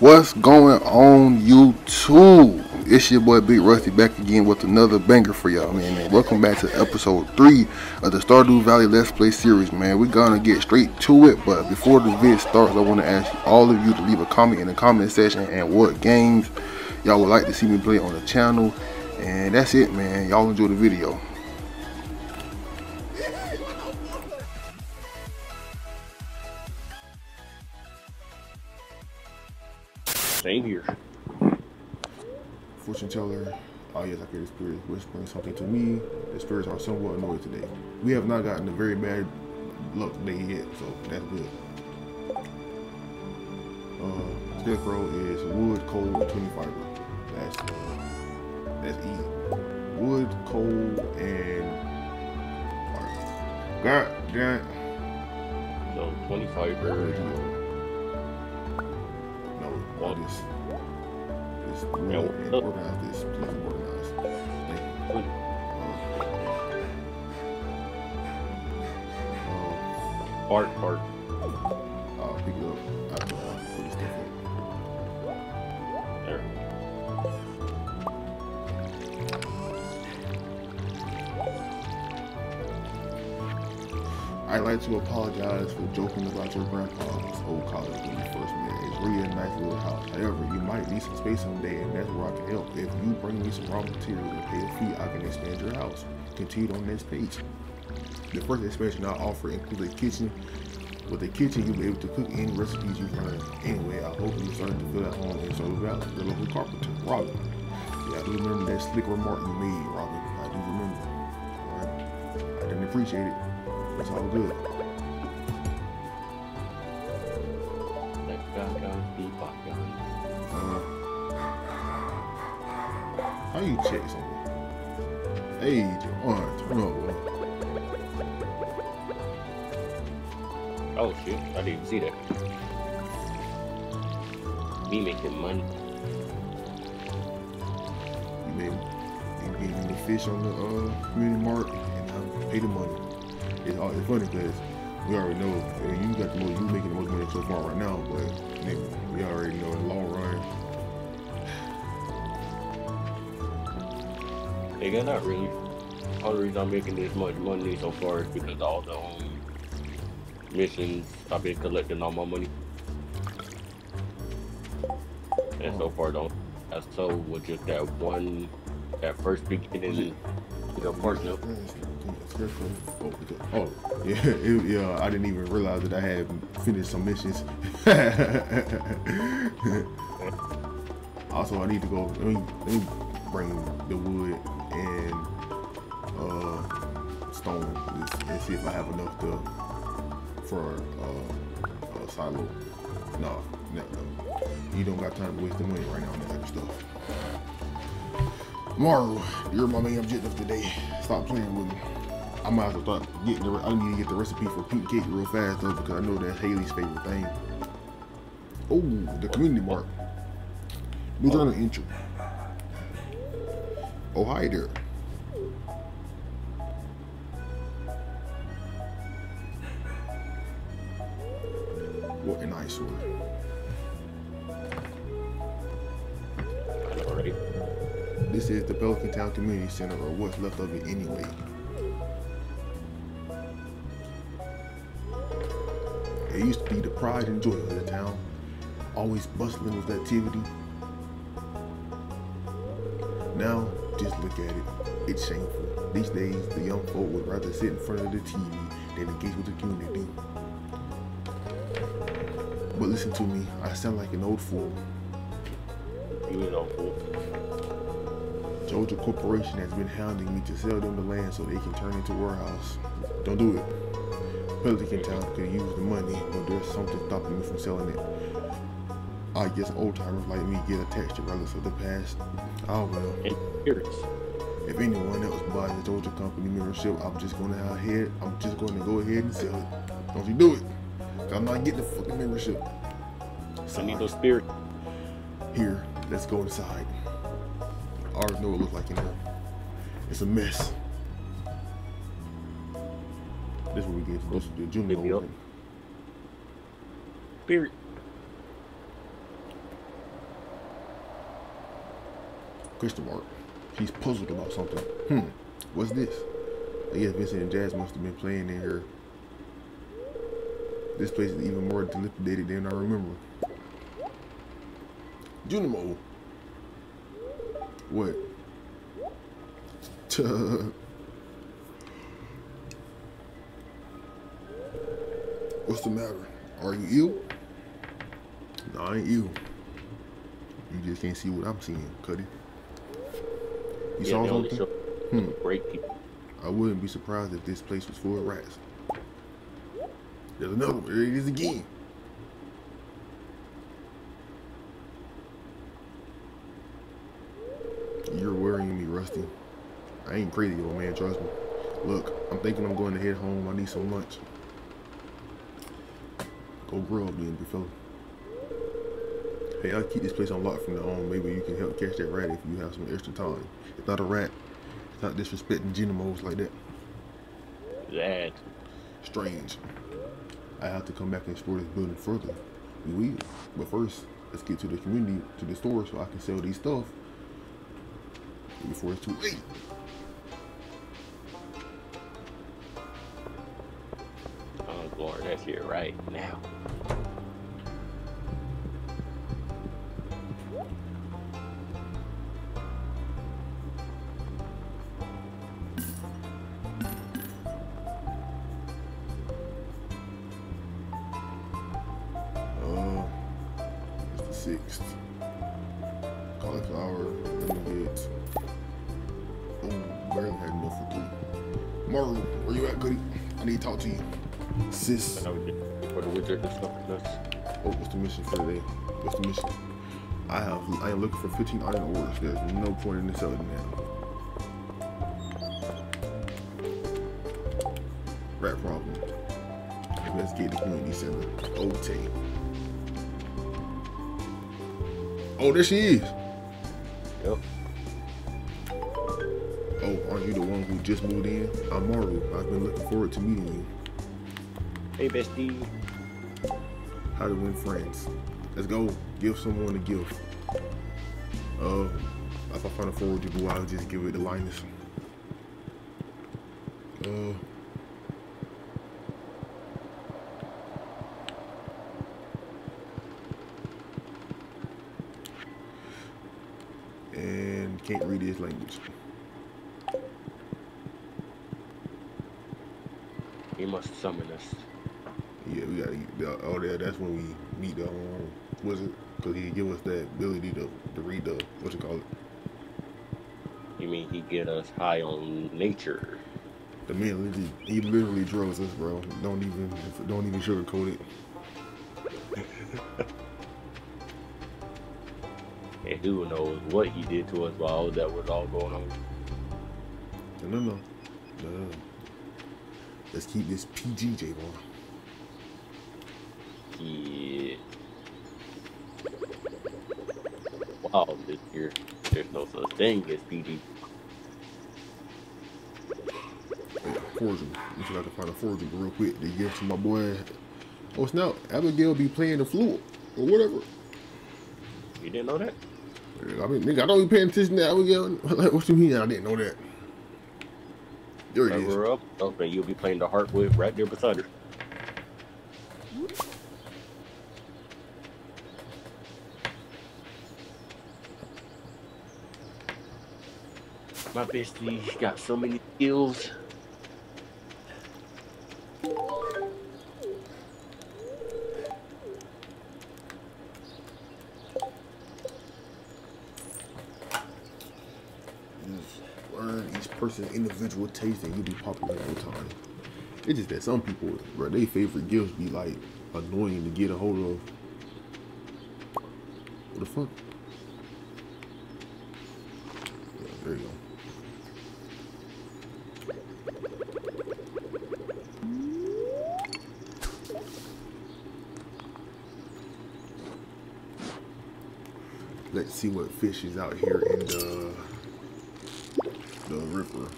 What's going on YouTube? It's your boy Big Rusty back again with another banger for y'all, man. Welcome back to episode 3 of the Stardew Valley Let's Play series, man. We're gonna get straight to it, but before the vid starts, I want to ask all of you to leave a comment in the comment section and what games y'all would like to see me play on the channel. And that's it, man. Y'all enjoy the video. Same here. Fortune teller. Oh yes, I hear the spirits whispering something to me. The spirits are somewhat annoyed today. We have not gotten a very bad luck day yet, so that's good. Uh, Scarecrow is wood, coal, and 20 fiber. That's uh, that's easy. Wood, coal, and fire. God damn. So 25 birds. No, all this. This Yeah, and organize this. Please organize. Thank you. Uh, Part, part. I'd like to apologize for joking about your grandpa's old college when you first met. It's really a nice little house. However, you might need some space someday, and that's where I can help. If you bring me some raw materials and pay a fee, I can expand your house. Continue on next page. The first expansion I offer includes a kitchen. With a kitchen, you'll be able to cook any recipes you've learned. Anyway, I hope you started to feel at home in Solar Valley. The local carpenter, Robin. Yeah, I do remember that slick remark you made, Robin. I do remember. I didn't appreciate it. It's all good. That guy got be. Uh, how you chasing something? Hey, Javon, turn up. Oh shit, I didn't even see that. Me making money. You made you gave me the fish on the uh, community market, and I paid the money. It's, all, it's funny because we already know you got the most, you making the most money so far right now, but nigga, we already know in the long run. Nigga, not really. Only reason I'm making this much money so far is because all the um, missions I've been collecting all my money. And so far, don't. I sold with just that one, that first beginning, you know, portion Oh, oh, yeah, it, yeah. I didn't even realize that I had finished some missions. also, I need to go. Let me, let me bring the wood and uh, stone and- and see if I have enough to for uh, a silo. No, no, no. You don't got time to waste the money right now on that type of stuff. Maru, you're my main objective today. Stop playing with me. I might have to start getting the. I need to get the recipe for pink cake real fast though because I know that's Haley's favorite thing. Oh, the community mark. New journal entry. Oh hi there. What an eyesore. I know. This is the Pelican Town Community Center, or what's left of it anyway. It used to be the pride and joy of the town, always bustling with activity. Now, just look at it. It's shameful. These days, the young folk would rather sit in front of the TV than engage with the community. But listen to me, I sound like an old fool. You was all fool. Joja Corporation has been hounding me to sell them the land so they can turn it into a warehouse. Don't do it. Pelican Town could use the money, but there's something stopping me from selling it. I guess old timers like me get attached to relics of the past. Oh well. And spirits. If anyone else buys the Joja Company membership, I'm just gonna go ahead. I'm just going to go ahead and sell it. Don't you do it. I'm not getting the fucking membership. I need those spirits. Here, let's go inside. I already know what it looks like in here. It's a mess. This is what we get. This is the junior Yep. open. Period. Christopher, he's puzzled about something. Hmm, what's this? I guess Vincent and Jazz must have been playing in here. This place is even more dilapidated than I remember. Junimo. What? Tuh. What's the matter? Are you ill? No, I ain't ill. You just can't see what I'm seeing, Cuddy. You Yeah, saw something? Hmm. great people. I wouldn't be surprised if this place was full of rats. There's another one. There it is again. You're worrying me, Rusty. I ain't crazy, old man, trust me. Look, I'm thinking I'm going to head home. I need some lunch. Go grill then, big fella. Hey, I'll keep this place unlocked from now on. Maybe you can help catch that rat if you have some extra time. It's not a rat. It's not disrespecting Junimos like that. That Strange. I have to come back and explore this building further. We will. But first, let's get to the community, to the store, so I can sell these stuff before it's too late. Right now. Uh, it's the sixth. Cauliflower. Let me get. Oh, barely had enough for three. Maru, where you at, Goody? I need to talk to you. Sis. I know we did for the wizard and stuff like this. Oh, what's the mission for today? What's the mission? I have. I am looking for 15 iron ores. There's no point in this selling now. Rat problem. Let's get the community center. OT. Oh, there she is. Yep. Oh, aren't you the one who just moved in? I'm Maru. I've been looking forward to meeting you. Hey, bestie. How to win friends. Let's go. Give someone a gift. Uh, if I find a forageable, I'll just give it to Linus. Uh. And can't read his language. He must summon us. Yeah, we gotta. Oh, yeah, that's when we meet the um, wizard, cause he give us that ability to to read the what you call it, You mean he get us high on nature? the man literally he literally draws us, bro. Don't even don't even sugarcoat it. And who knows what he did to us while that was all going on. No, no, no. no. Let's keep this PG, Javon. Yeah. Wow, this year there's no such thing as PD. Yeah, forging. See if I can find a forging real quick to give to my boy. Oh snap! Abigail be playing the flute or whatever. You didn't know that? I mean, nigga, I don't be paying attention to Abigail. Like, what you mean? I didn't know that. There it is. Cover up, up, and you'll be playing the harp with right there beside her. My bestie got so many skills. Just learn each person's individual taste and you'll be popular over time. It's just that some people, bro, their favorite gifts be like annoying to get a hold of. What the fuck? Yeah, there you go. Let's see what fish is out here in the the river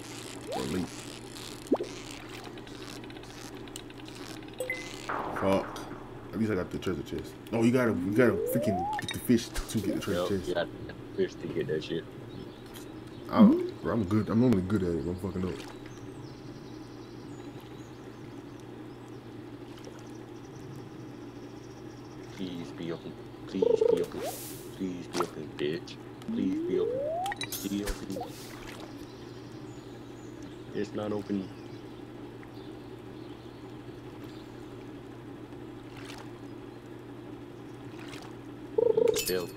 Fuck. At least I got the treasure chest. Oh, you gotta, you gotta freaking get the fish to get the treasure Yep, chest. you got the fish to get that shit. I'm, bro, I'm good. I'm normally good at it. I'm fucking up. Please be open. Please be open. Please be open, bitch. Please be open. Be open. It's not open. Still.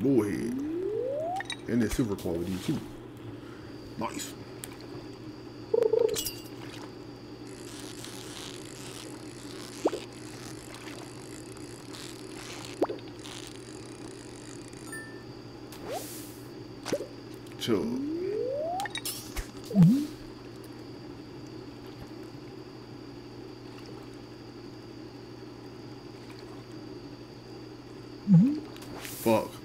Bullhead. And it's super quality too. Nice. Chill. Fuck.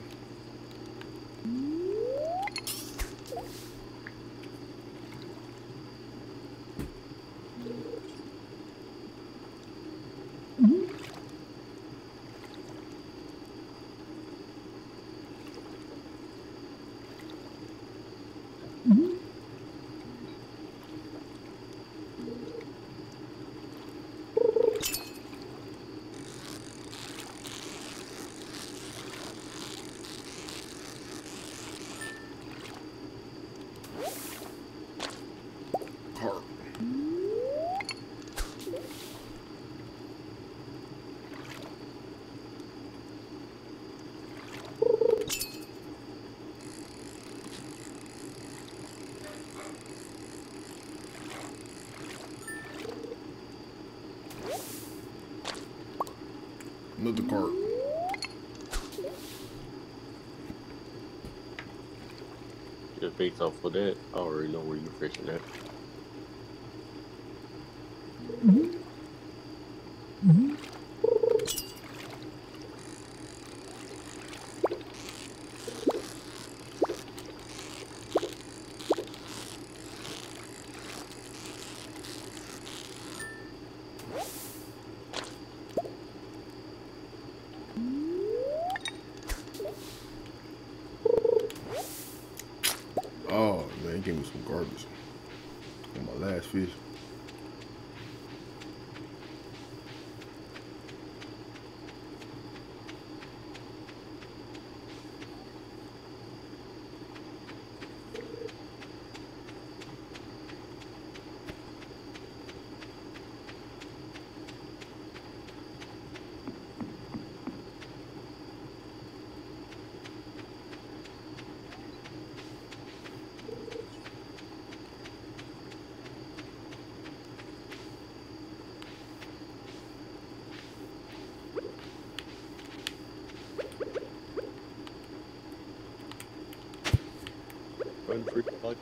Cart. Another cart. Just based off of that, I already know where you're fishing at. Oh man, give me some garbage. On my last fish. Run free plug.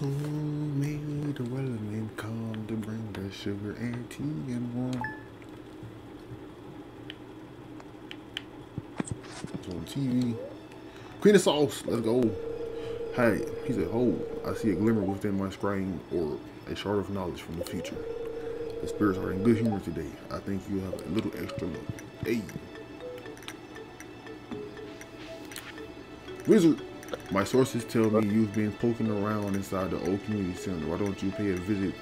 So made the weatherman come to bring the sugar and tea and warm. It's on TV. Queen of sauce, let's go. Hey, he said, Hold, I see a glimmer within my screen or a shard of knowledge from the future. The spirits are in good humor today. I think you have a little extra luck. Hey. Wizard, my sources tell me you've been poking around inside the old community center. Why don't you pay a visit?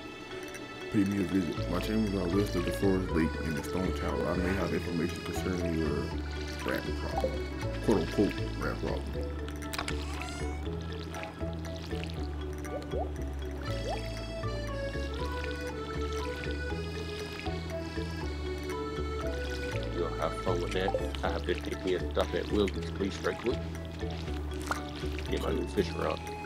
Pay me a visit. My chambers are west of the forest lake and the stone tower. I may have information concerning your rat problem. Quote unquote rat problem. You'll have fun with that. I have to take me a stop at Wilkins Police right quick. Get my new fish rod.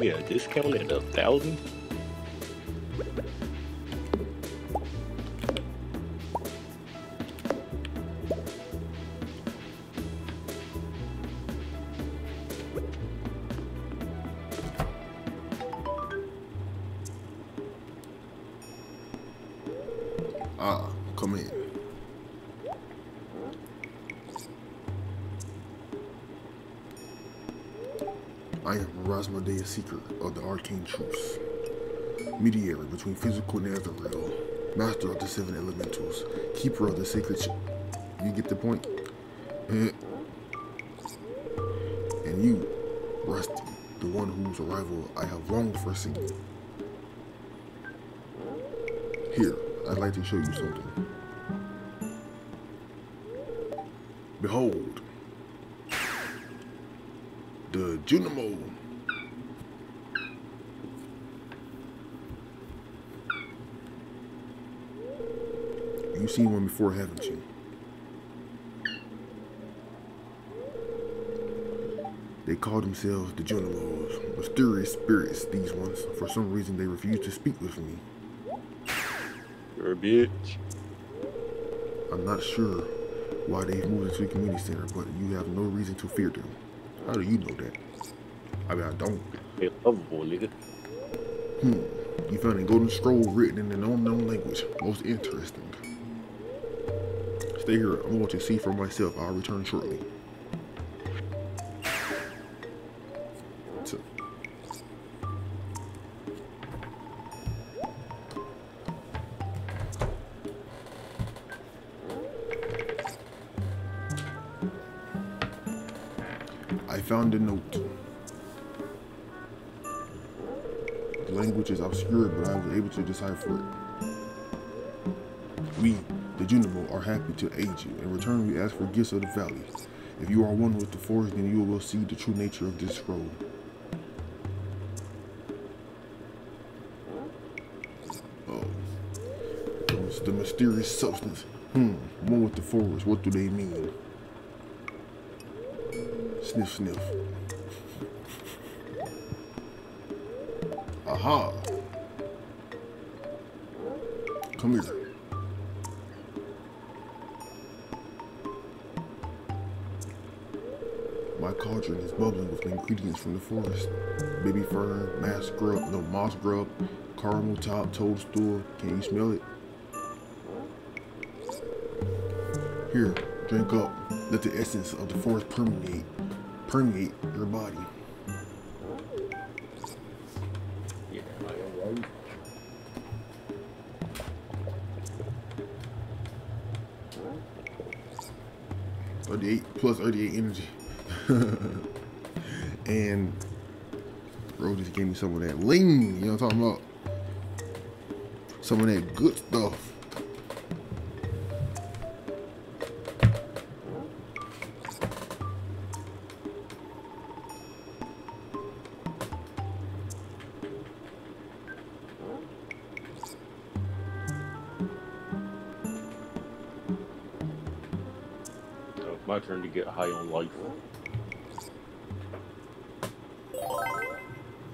Me a discount at a thousand? I am Rasmodius Seeker of the Arcane Truths, mediator between physical and ethereal, master of the seven elementals, keeper of the sacred. You get the point? And you, Rusty, the one whose arrival I have long foreseen. Here, I'd like to show you something. Behold, the Junimo. You've seen one before, haven't you? They call themselves the Junimos, mysterious spirits, these ones. For some reason, they refuse to speak with me. You're a bitch. I'm not sure why they've moved into the community center, but you have no reason to fear them. How do you know that? I mean, I don't. They lovable, nigga. Hmm. You found a golden scroll written in an unknown language. Most interesting. Stay here. I'm going to see for myself. I'll return shortly. I found a note. The language is obscure, but I was able to decipher it. We, the Junimo, are happy to aid you. In return, we ask for gifts of the valley. If you are one with the forest, then you will see the true nature of this scroll. Oh. It's the mysterious substance. Hmm. One with the forest. What do they mean? Sniff, sniff. Aha. Come here. Cauldron is bubbling with ingredients from the forest. Baby fern, mass grub, no moss grub, caramel top, toadstool. Can you smell it? Here, drink up. Let the essence of the forest permeate, permeate your body. Thirty-eight plus thirty-eight energy. and bro just gave me some of that lean. You know what I'm talking about? Some of that good stuff. Oh, my turn to get high on life.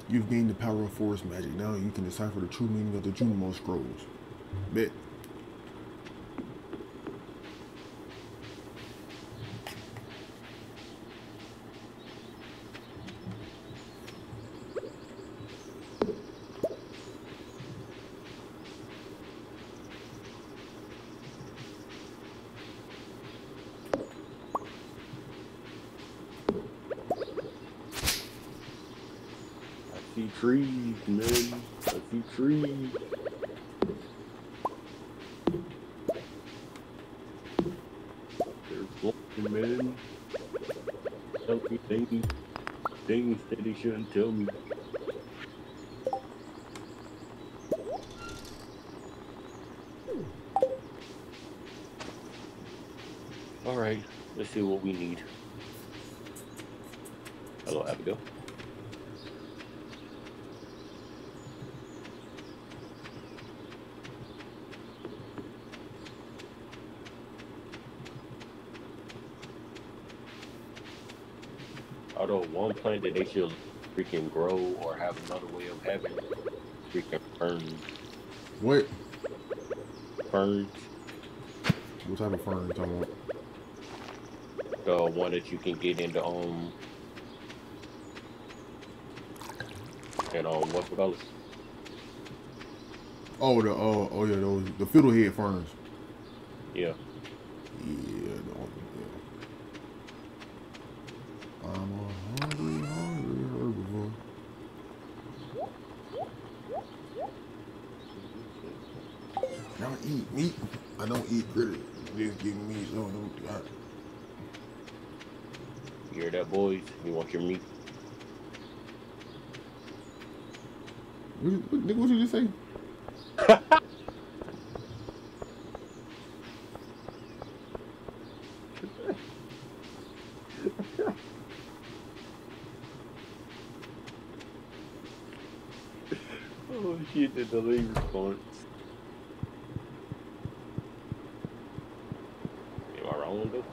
You've gained the power of forest magic. Now you can decipher the true meaning of the Junimo scrolls. Bet. I see trees, man. I see trees. They're floating, man. Tell me things, things that he shouldn't tell me. All right, let's see what we need. Hello, Abigail. Plant that they should freaking grow or have another way of having freaking ferns. What? Ferns. What type of fern you talking about? The one that you can get into um and um what's it called? Oh, the oh, oh yeah, those the fiddlehead ferns. Yeah. Yeah, the, yeah. I'm a hungry, hungry herbivore. I don't eat meat. I don't eat critters. Just give me some. of them. You hear that boys? You want your meat? What, you- what, nigga, what you just say? Oh shit, the delay response. Am I wrong though?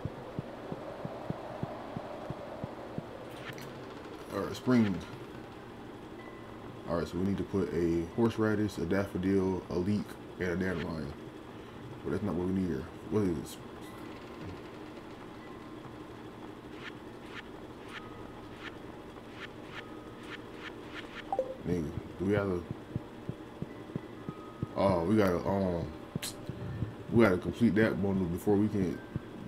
All right, spring. So we need to put a horseradish, a daffodil, a leek, and a dandelion. But that's not what we need here. What is this? Nigga, do we have a? Oh, we gotta um, we gotta complete that bundle before we can.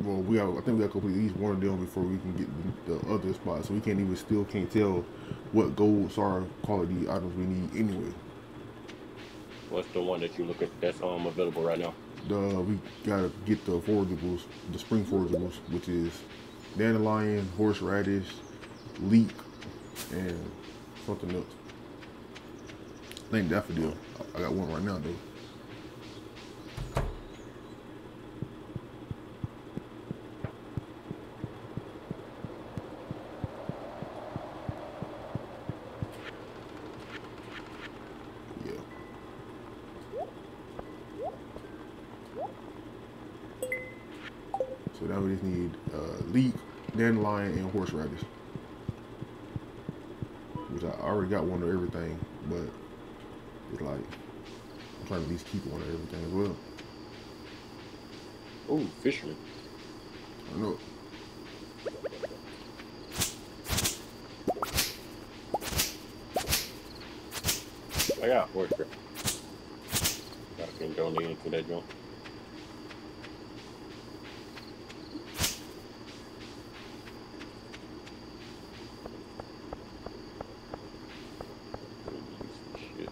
Well, we got. I think we gotta complete at least one of them before we can get the, the other spots. So we can't even still can't tell what gold star quality items we need anyway. What's the one that you look at that's um available right now? The we gotta get the forageables, the spring forageables, which is dandelion, horseradish, leek, and something else. I think daffodil. I- I got one right now though. Yeah. So now we just need uh, leek, dandelion, and horseradish. Which I already got one of everything, but it's like I'm trying to at least keep one of everything as well. Oh, fisherman. I know. I got horse grip. I can donate into that joint. Shit.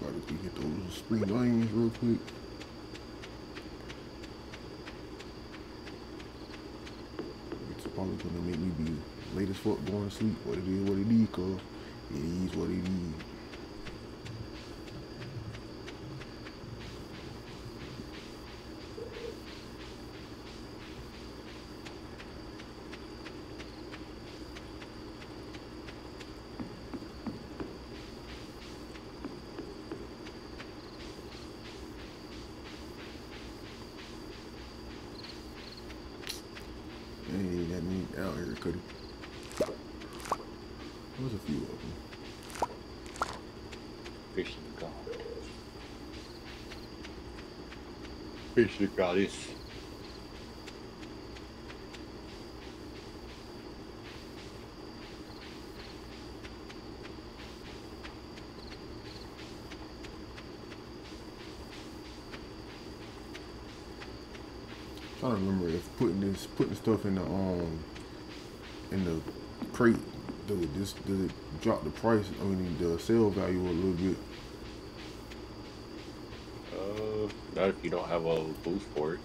About to get those spring onions real quick. It's probably gonna make me be late as fuck going to sleep. What it is, what it is, cuz it is what it is. Ain't that many out here, Cuddy. There's a few of them. Fishing god. Trying to remember if putting this putting stuff in the um in the crate does it just does it drop the price I mean the sale value a little bit that if you don't have a boost for it.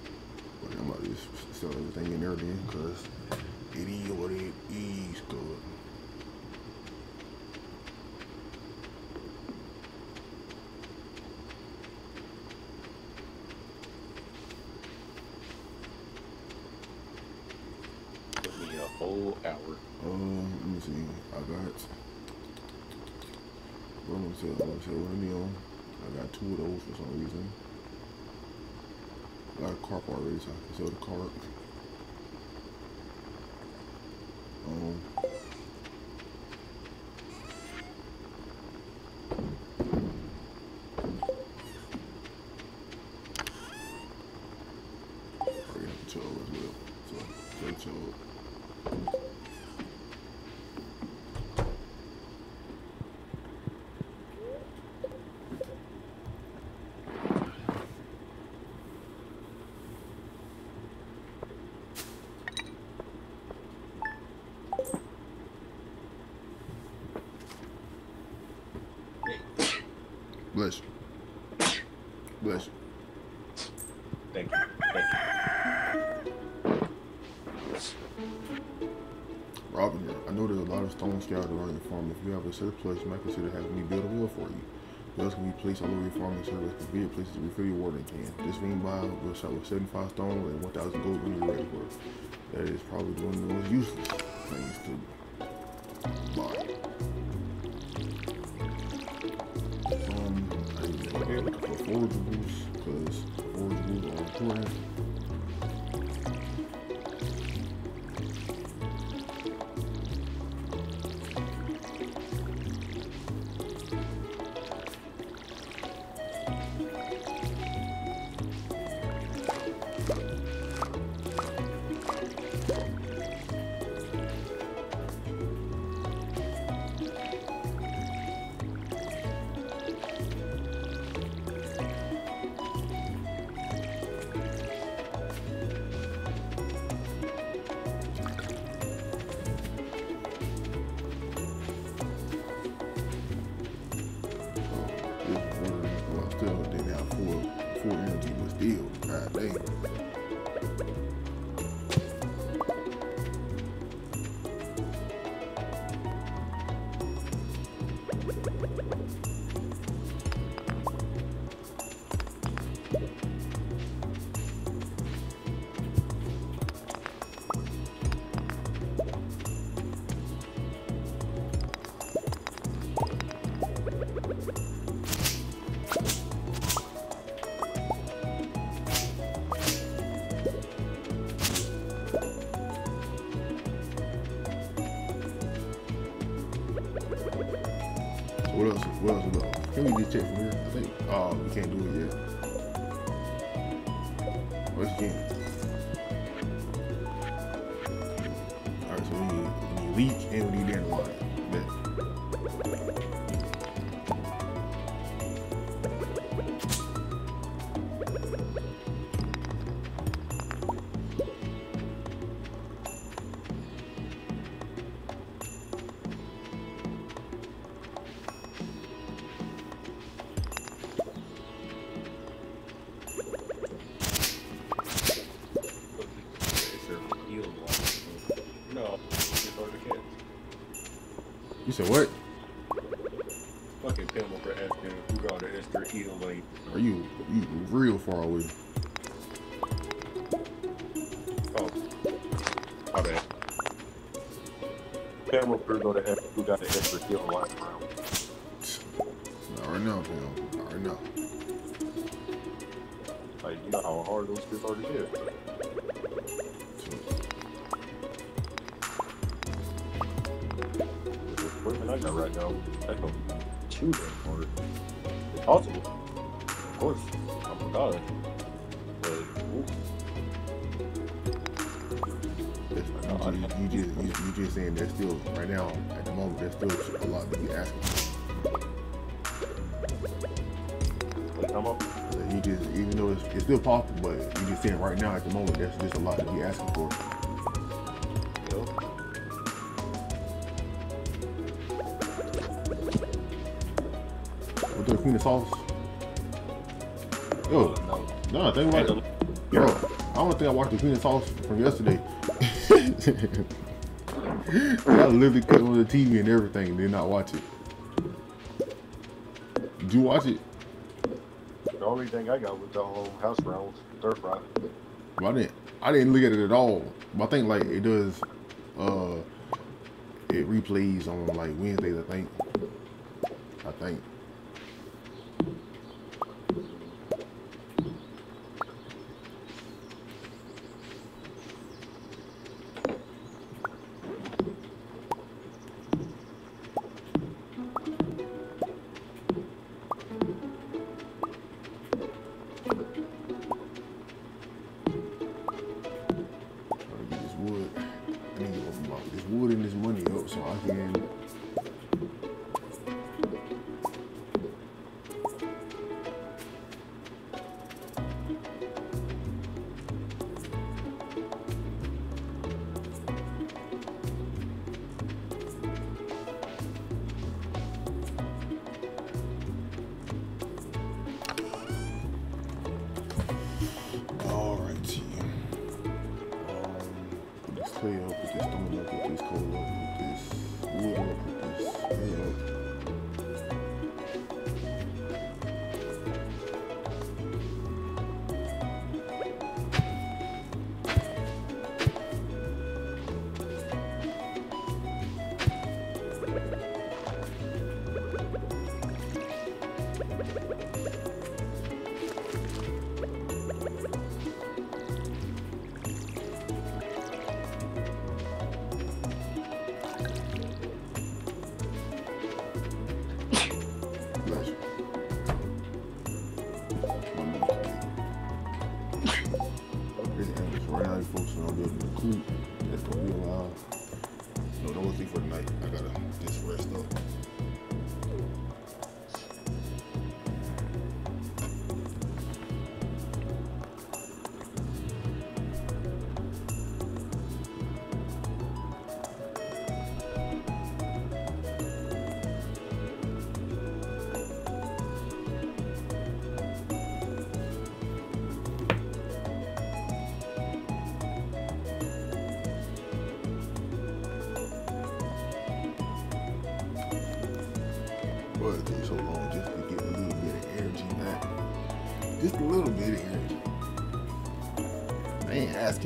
I'm about to sell everything in there then, because it is what it is, good. whole hour. Um, let me see. I got. Am am on? I got two of those for some reason. Got a carp already, so the carp. Um. I got the toe as well. So, sell toe. Bless you. Bless you. Thank you. Thank you. Robin here. I know there's a lot of stone scattered around your farm. If you have a surplus, you might consider having me build a well for you. Wells can be placed all over your farm and serve as places to refill your watering can. Just swing by, we'll shop with 75 stone and 1,000 gold when you're ready for it. That is probably one of the most useless things to buy. Um, I'm looking for forageables, because forageables are important. Said what? Fucking Pamela for asking who got an extra eel lane. Are you you real far away? Oh, my bad. Pamela for go to ask who got an extra eel line around. Not right now, pal. Not right now. Like, you know how hard those fish are to get. The equipment I got right now, that don't be too damn hard. It's possible. Of course. I forgot it. But, ooh, you, just, you just you, you just saying there's still right now at the moment there's still a lot to be asking. for. like, I'm up. You just even though it's, it's still possible, but you just saying right now at the moment there's just a lot to be asking for. Sauce. Yo, no. no, think about it. Bro, I don't think I watched the queen of sauce from yesterday. I literally cut on the TV and everything and did not watch it. Did you watch it? The only thing I got was the whole house rounds, stir fry. But I didn't. I didn't look at it at all. But I think like it does Uh, it replays on like Wednesdays, I think. I think.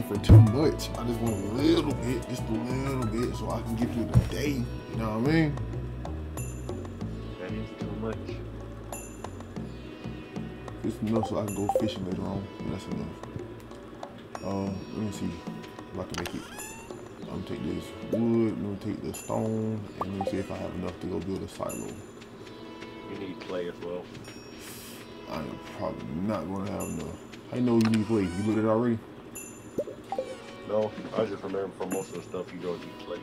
For too much. I just want a little bit, just a little bit, so I can get through the day. You know what I mean? That is too much. Just enough so I can go fishing later on. That's enough. Uh, let me see if I can make it. I'm gonna take this wood, I'm gonna take the stone, and let me see if I have enough to go build a silo. You need clay as well. I am probably not gonna have enough. I know you need clay. You looked at it already? No, I just remember for most of the stuff you don't clay.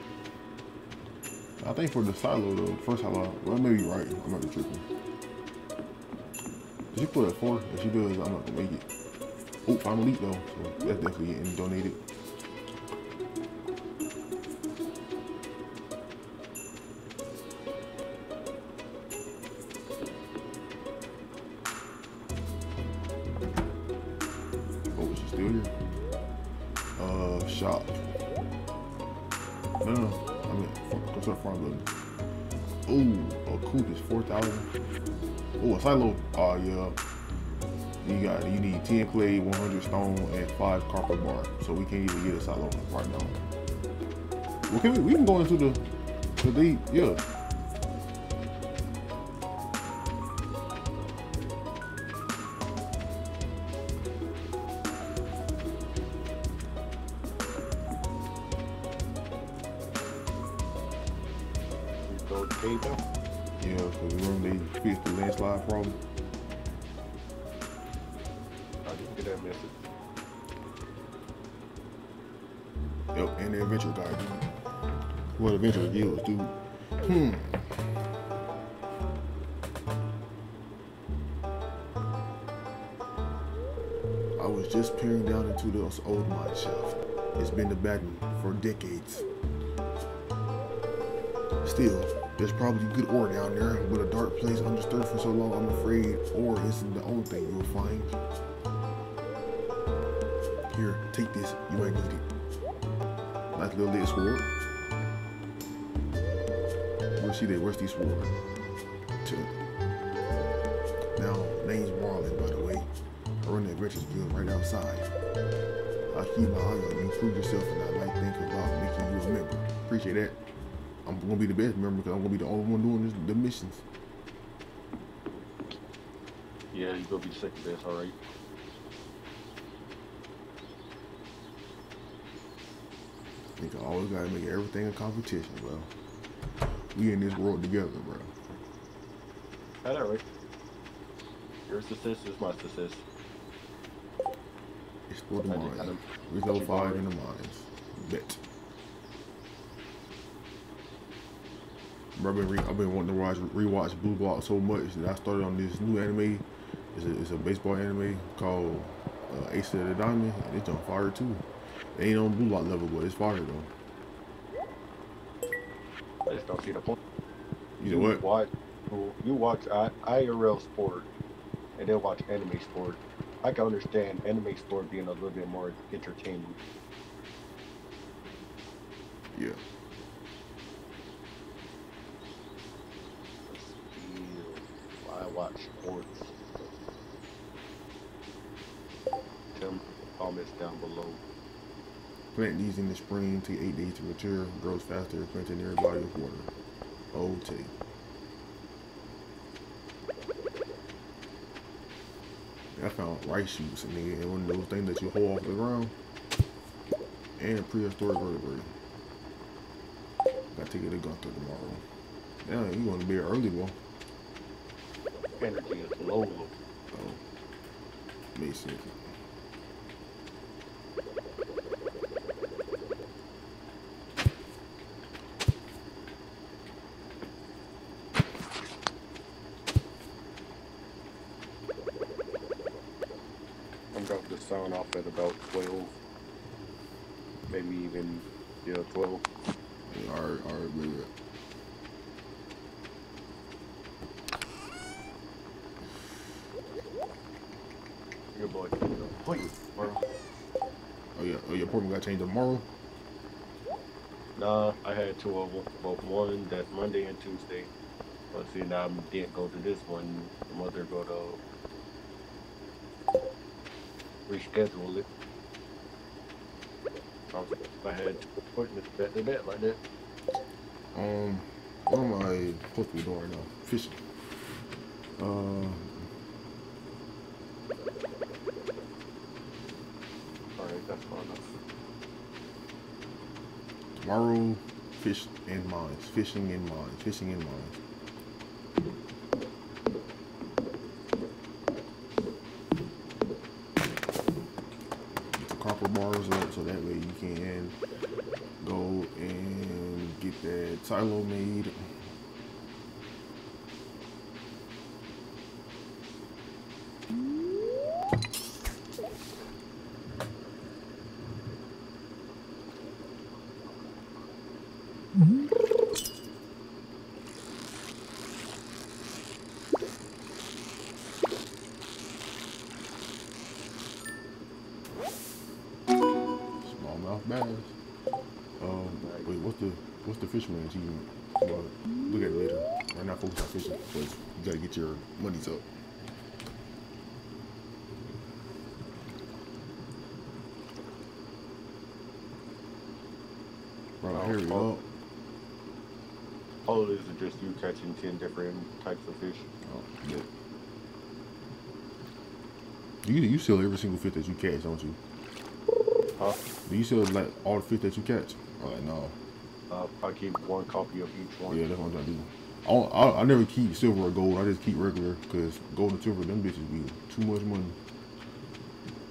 I think for the silo though, first silo, well maybe you're right. I'm not tripping. Did she put at four? If she does, I'm not gonna make it. Oh, final leak though, so that's definitely getting donated. 10 clay, 100 stone, and 5 copper bar. So we can't even get a silo right now. Well, can we, we can go into the, the deep, yeah. Yep, and the adventure guide. What adventure guilds, dude. Hmm. I was just peering down into this old mine shaft. It's been abandoned for decades. Still, there's probably good ore down there, but a dark place undisturbed for so long, I'm afraid ore isn't the only thing you'll find. Here, take this. You might need it. Nice little lit sword. Where's she there? Where's the sword? To now, name's Marlon, by the way. I run that Richards Guild right outside. I keep my eye on you. Prove yourself, and I might think about making you a member. appreciate that. I'm gonna be the best member because I'm gonna be the only one doing this, the missions. Yeah, you gonna be sick of this, alright? I think I always gotta make everything a competition, bro. We in this world together, bro. That's alright. Your success is my success. Explore the I did- I mines. We go five in the mines. Bet. Bro, I've been, re- I've been wanting to watch rewatch Blue Lock so much that I started on this new anime. It's a, it's a baseball anime called uh, Ace of the Diamond, and it's on fire too. It ain't on Blue Lock level, but it's fire though. I just don't see the point. You know what? Watch, you watch I, IRL sport and then watch anime sport. I can understand anime sport being a little bit more entertaining. Yeah. I watch sports. Tell me comments down below. Plant these in the spring, take eight days to mature, grows faster, plants in near body of water. OT. I found rice shoots and nigga, and one of those things that you hold off the ground. And prehistoric vertebrae. Gotta take it to Gunther tomorrow. Yeah, you going to be early, boy. Energy is low. Oh. Makes sense. I'm the sound off at about 12. Maybe even, yeah, 12. Yeah, alright, alright, baby. Your boy, please, oh, bro. Oh yeah, oh your appointment got changed tomorrow. Nah, I had two of them. But one that's Monday and Tuesday. But see, now I didn't go to this one. The mother go to reschedule it. I had two appointments back to back like that. Um, what am I supposed to be doing right now? Fishing. Uh, Alright, that's fine enough. tomorrow, fish and mines. Fishing and mines. Fishing and mines. The fisherman's eating? Well, uh, look at it later. Right now, focus on fishing, but you gotta get your monies up. Oh, hurry oh. up. All of this is just you catching 10 different types of fish. Oh, yeah. You you sell every single fish that you catch, don't you? Huh? Do you sell like all the fish that you catch? Oh, no. Uh, I keep one copy of each one. Yeah, that's what to do. I, I, I never keep silver or gold. I just keep regular because gold and silver, them bitches be too much money.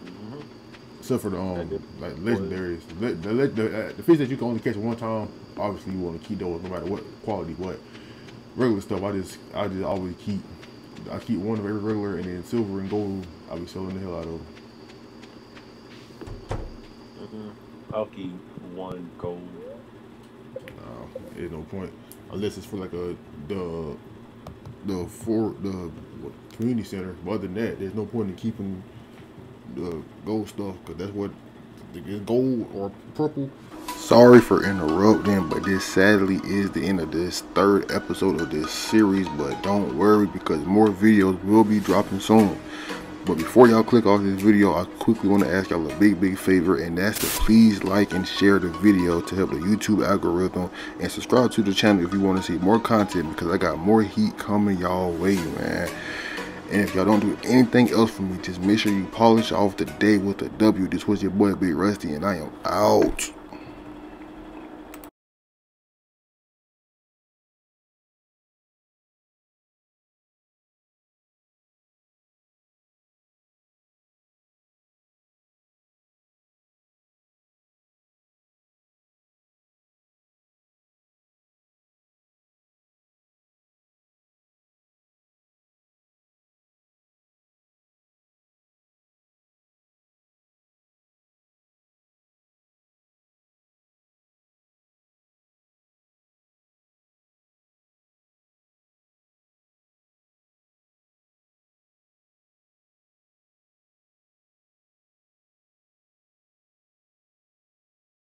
Mhm. Except for the um like legendaries. The the, the, the, uh, the fish that you can only catch one time. Obviously, you want to keep those no matter what quality. But regular stuff, I just I just always keep. I keep one of every regular, and then silver and gold. I be selling the hell out of. Mhm. I'll keep one gold. There's no point unless it's for like a the the for the community center. But other than that, there's no point in keeping the gold stuff because that's what the gold or purple. Sorry for interrupting, but this sadly is the end of this third episode of this series. But don't worry because more videos will be dropping soon. But before y'all click off this video, I quickly want to ask y'all a big, big favor, and that's to please like and share the video to help the YouTube algorithm, and subscribe to the channel if you want to see more content because I got more heat coming y'all way, man. And if y'all don't do anything else for me, just make sure you polish off the day with a W. This was your boy Big Rusty, and I am out.